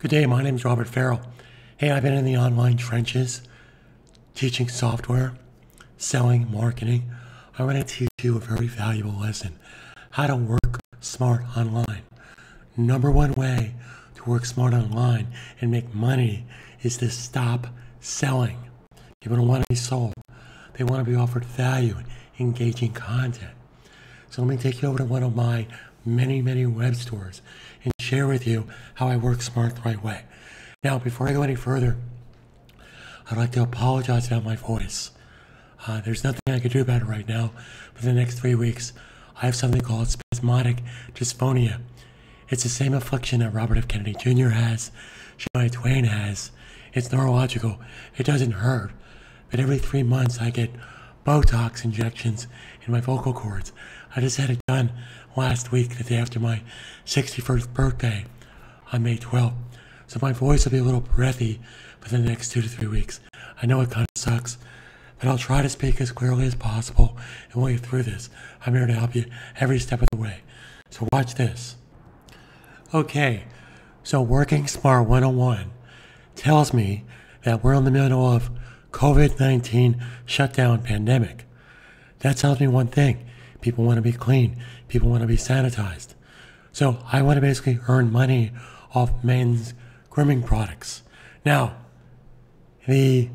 Good day, my name is Robert Farrell. Hey, I've been in the online trenches teaching software, selling, marketing. I want to teach you a very valuable lesson how to work smart online. Number one way to work smart online and make money is to stop selling. People don't want to be sold, they want to be offered value, engaging content. So let me take you over to one of my many, many web stores and share with you how I work smart the right way. Now, before I go any further, I'd like to apologize about my voice. Uh, there's nothing I can do about it right now. For the next three weeks, I have something called spasmodic dysphonia. It's the same affliction that Robert F. Kennedy Jr. has, Shania Twain has. It's neurological. It doesn't hurt. But every three months, I get Botox injections in my vocal cords. I just had it done last week, the day after my 61st birthday on May 12th. So my voice will be a little breathy for the next two to three weeks. I know it kind of sucks, but I'll try to speak as clearly as possible and we'll get through this. I'm here to help you every step of the way. So watch this. Okay, so Working Smart 101 tells me that we're in the middle of COVID-19 shutdown pandemic. That tells me one thing. People want to be clean. People want to be sanitized. So I want to basically earn money off men's grooming products. Now, the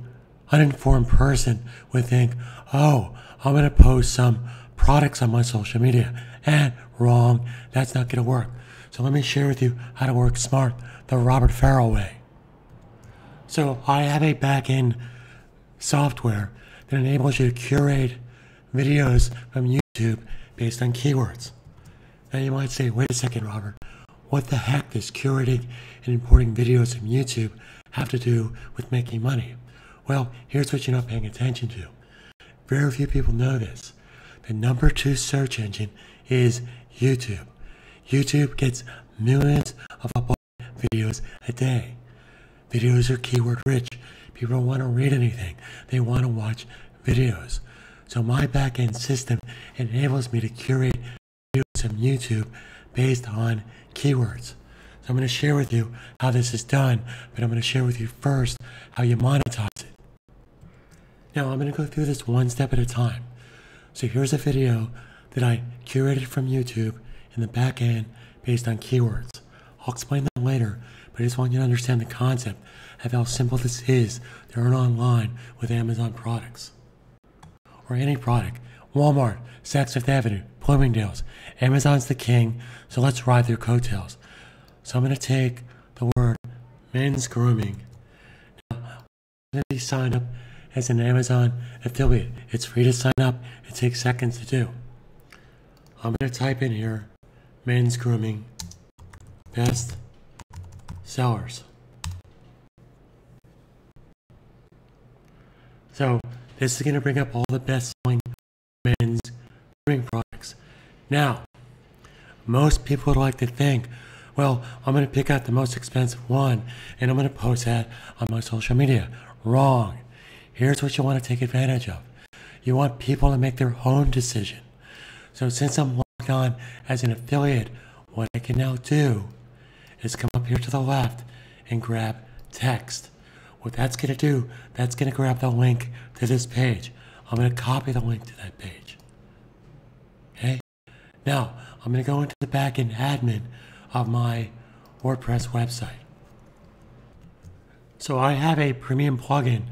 uninformed person would think, oh, I'm going to post some products on my social media. And wrong, that's not going to work. So let me share with you how to work smart the Robert Farrell way. So I have a back-end software that enables you to curate videos from YouTube based on keywords. Now you might say, wait a second, Robert, what the heck does curating and importing videos from YouTube have to do with making money? Well, here's what you're not paying attention to. Very few people know this. The number two search engine is YouTube. YouTube gets millions of uploaded videos a day. Videos are keyword rich. People don't want to read anything. They want to watch videos. So my backend system enables me to curate videos on YouTube based on keywords. So I'm going to share with you how this is done, but I'm going to share with you first how you monetize it. Now I'm going to go through this one step at a time. So here's a video that I curated from YouTube in the back end based on keywords. I'll explain that later, but I just want you to understand the concept of how simple this is to earn online with Amazon products or any product. Walmart, Saks Fifth Avenue, Bloomingdale's. Amazon's the king, so let's ride their coattails. So I'm going to take the word men's grooming. Now, I'm going to be signed up as an Amazon affiliate. It's free to sign up. It takes seconds to do. I'm going to type in here men's grooming best sellers. So this is going to bring up all the best selling men's grooming products. Now, most people would like to think, well, I'm going to pick out the most expensive one and I'm going to post that on my social media. Wrong. Here's what you want to take advantage of. You want people to make their own decision. So since I'm logged on as an affiliate, what I can now do is come up here to the left and grab text. What that's going to do, that's going to grab the link to this page. I'm going to copy the link to that page. Okay? Now, I'm going to go into the backend admin of my WordPress website. So I have a premium plugin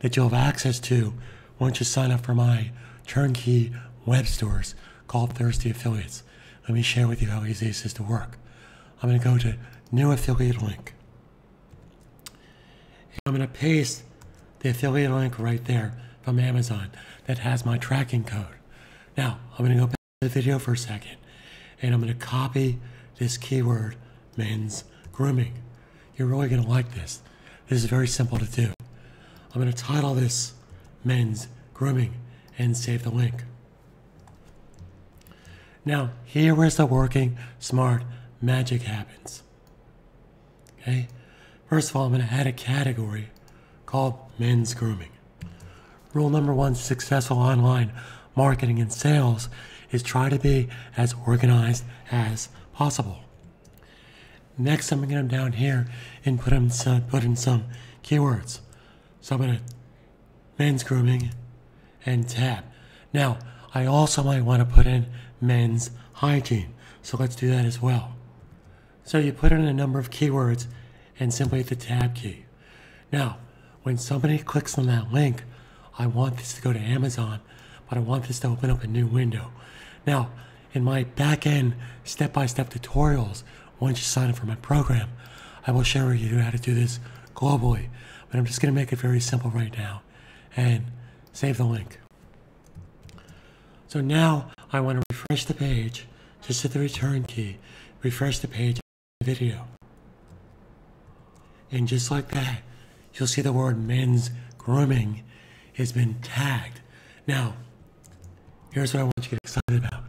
that you'll have access to once you sign up for my turnkey web stores called Thirsty Affiliates. Let me share with you how easy this is to work. I'm going to go to new affiliate link. I'm going to paste the affiliate link right there from Amazon that has my tracking code. Now, I'm going to go back to the video for a second and I'm going to copy this keyword, men's grooming. You're really going to like this. This is very simple to do. I'm going to title this men's grooming and save the link. Now, here is the working smart magic happens. Okay? First of all, I'm going to add a category called men's grooming. Rule number one successful online marketing and sales is try to be as organized as possible. Next, I'm gonna come down here and put in some, put in some keywords. So I'm gonna men's grooming and tab. Now, I also might want to put in men's hygiene. So let's do that as well. So you put in a number of keywords and simply hit the tab key. Now, when somebody clicks on that link, I want this to go to Amazon, but I want this to open up a new window. Now, in my back end step by step tutorials, once you sign up for my program, I will share with you how to do this globally. But I'm just going to make it very simple right now and save the link. So now I want to refresh the page, just hit the return key, refresh the page video. And just like that, you'll see the word men's grooming has been tagged. Now, here's what I want you to get excited about.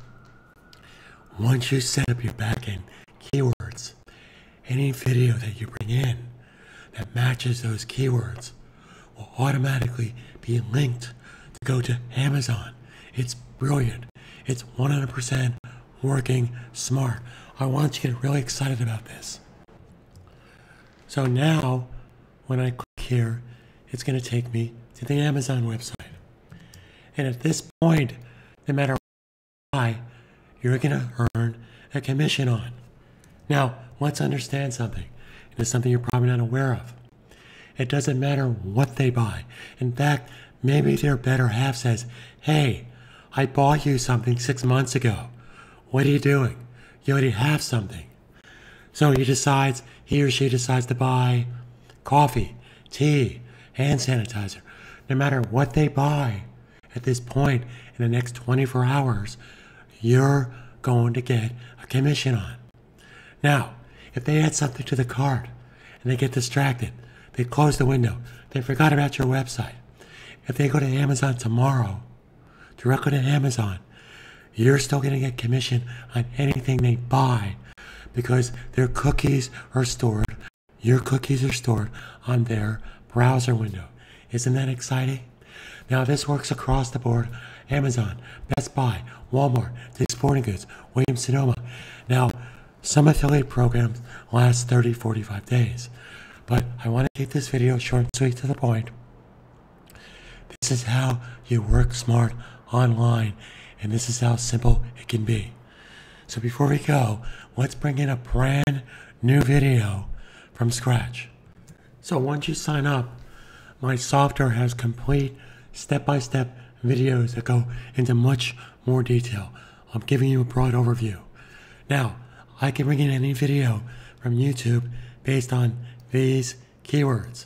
Once you set up your backend keywords, any video that you bring in that matches those keywords will automatically be linked to go to Amazon. It's brilliant. It's 100% working smart. I want you to get really excited about this. So now, when I click here, it's going to take me to the Amazon website. And at this point, no matter why, you're going to earn a commission on. Now, let's understand something. It is something you're probably not aware of. It doesn't matter what they buy. In fact, maybe their better half says, Hey, I bought you something six months ago. What are you doing? You already have something. So he decides, he or she decides to buy coffee, tea, hand sanitizer. No matter what they buy at this point in the next 24 hours, you're going to get a commission on. Now, if they add something to the cart and they get distracted, they close the window, they forgot about your website. If they go to Amazon tomorrow, directly to Amazon, you're still going to get commission on anything they buy because their cookies are stored, your cookies are stored on their browser window. Isn't that exciting? Now, this works across the board Amazon, Best Buy, Walmart, Dick's Sporting Goods, Williams Sonoma. Now, some affiliate programs last 30, 45 days. But I want to keep this video short and sweet to the point. This is how you work smart online, and this is how simple it can be. So before we go, let's bring in a brand new video from scratch. So once you sign up, my software has complete step-by-step videos that go into much more detail. I'm giving you a broad overview. Now, I can bring in any video from YouTube based on these keywords.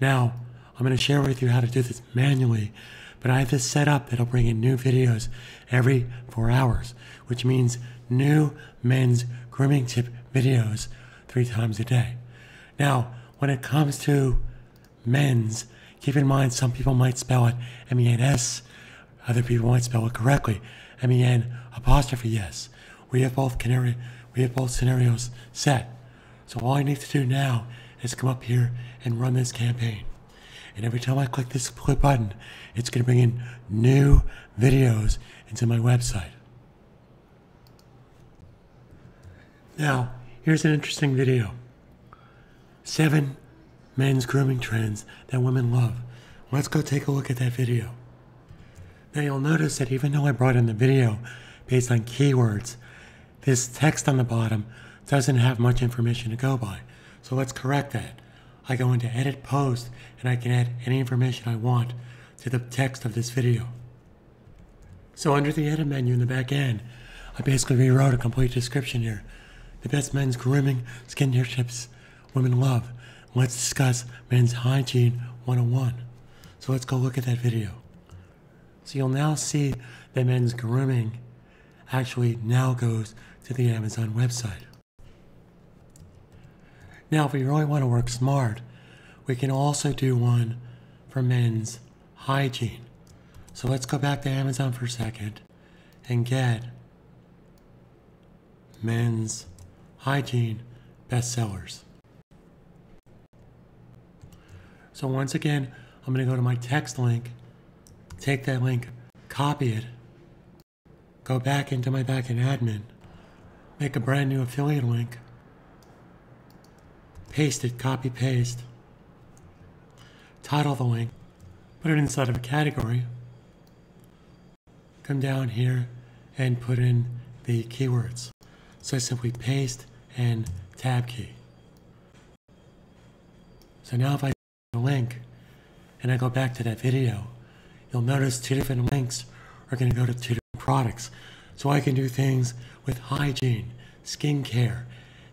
Now, I'm going to share with you how to do this manually, but I have this set up that'll bring in new videos every four hours, which means new men's grooming tip videos three times a day. Now, when it comes to men's, keep in mind some people might spell it M-E-N-S, other people might spell it correctly, M-E-N apostrophe S. We have both canary, we have both scenarios set. So all I need to do now is come up here and run this campaign. And every time I click this click button, it's going to bring in new videos into my website. Now, here's an interesting video. Seven men's grooming trends that women love. Let's go take a look at that video. Now you'll notice that even though I brought in the video based on keywords, this text on the bottom doesn't have much information to go by. So let's correct that. I go into edit post and I can add any information I want to the text of this video. So under the edit menu in the back end, I basically rewrote a complete description here. The best men's grooming skincare tips women love. Let's discuss men's hygiene 101. So let's go look at that video. So you'll now see that men's grooming actually now goes to the Amazon website. Now, if we really want to work smart, we can also do one for men's hygiene. So let's go back to Amazon for a second and get men's hygiene bestsellers. So once again, I'm going to go to my text link, take that link, copy it, go back into my backend admin, make a brand new affiliate link, paste it, copy paste, title the link, put it inside of a category, come down here and put in the keywords. So I simply paste and tab key. So now if I a link and I go back to that video, you'll notice two different links are going to go to two different products. So I can do things with hygiene, skincare.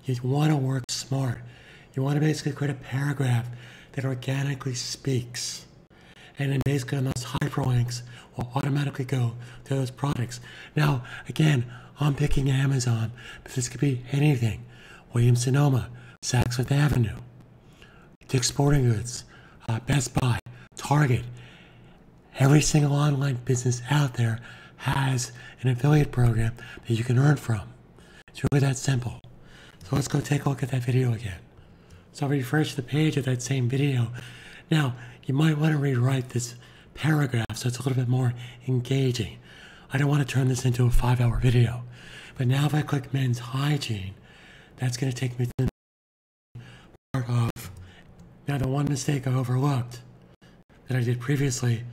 You want to work smart. You want to basically create a paragraph that organically speaks. And then basically those hyperlinks will automatically go to those products. Now, again, I'm picking Amazon, but this could be anything. Williams Sonoma, Saks Fifth Avenue, Dick's Sporting Goods, uh, Best Buy, Target. Every single online business out there has an affiliate program that you can earn from. It's really that simple. So let's go take a look at that video again. So refresh the page of that same video. Now, you might want to rewrite this paragraph so it's a little bit more engaging. I don't want to turn this into a five hour video. But now if I click men's hygiene, that's going to take me to the part of. Now, the one mistake I overlooked that I did previously,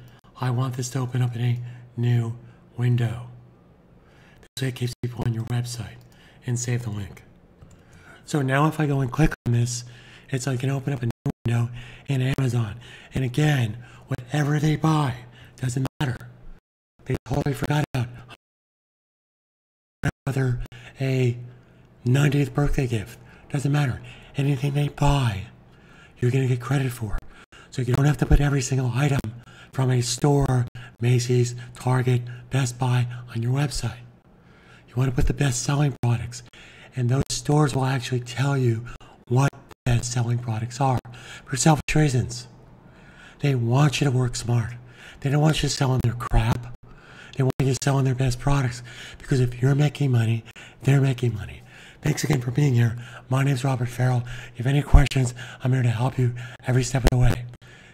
I want this to open up in a new window. This way it keeps people on your website and save the link. So now if I go and click on this, it's like I can open up a new window in Amazon. And again, whatever they buy, doesn't matter. They totally forgot about whether a 90th birthday gift, doesn't matter. Anything they buy, you're going to get credit for. So you don't have to put every single item from a store, Macy's, Target, Best Buy on your website. You want to put the best selling products. And those stores will actually tell you what best selling products are for selfish reasons. They want you to work smart. They don't want you selling their crap. They want you selling their best products because if you're making money, they're making money. Thanks again for being here. My name is Robert Farrell. If you have any questions, I'm here to help you every step of the way.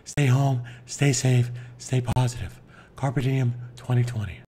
Stay home, stay safe, stay positive. Carpe Diem 2020.